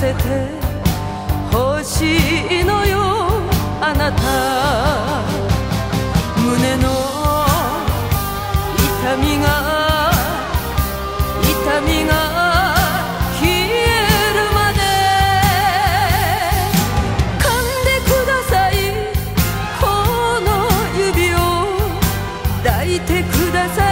せて欲しいのよあなた。胸の痛みが痛みが消えるまで。噛んでください。この指を抱いてください。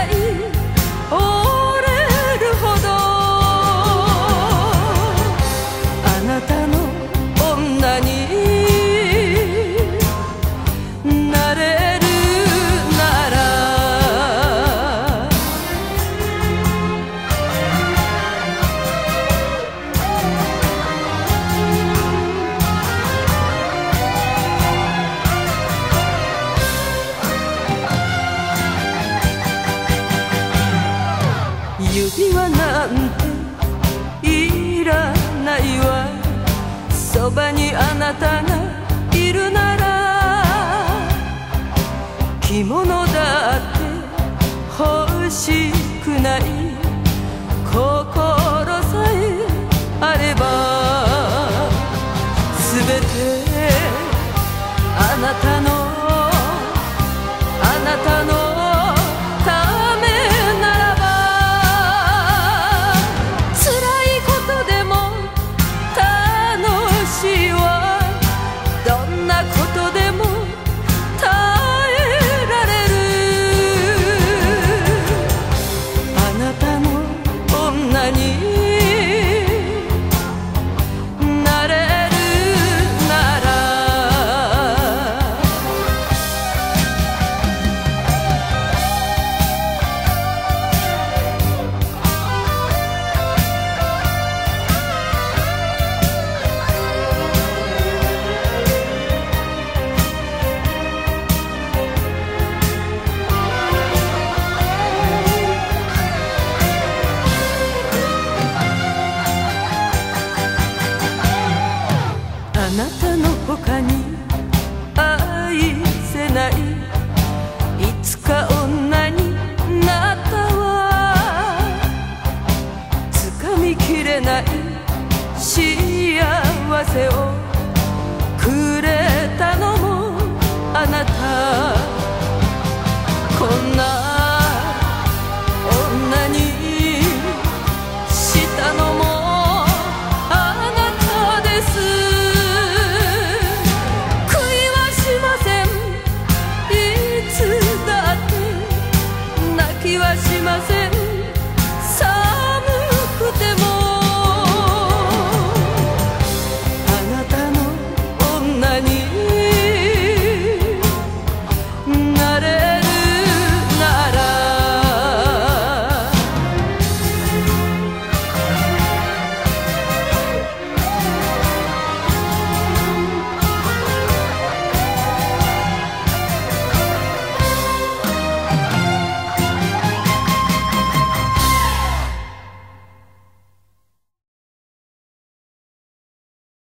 指輪なんていらないわ。そばにあなたがいるなら着物だって欲しくない。に愛せない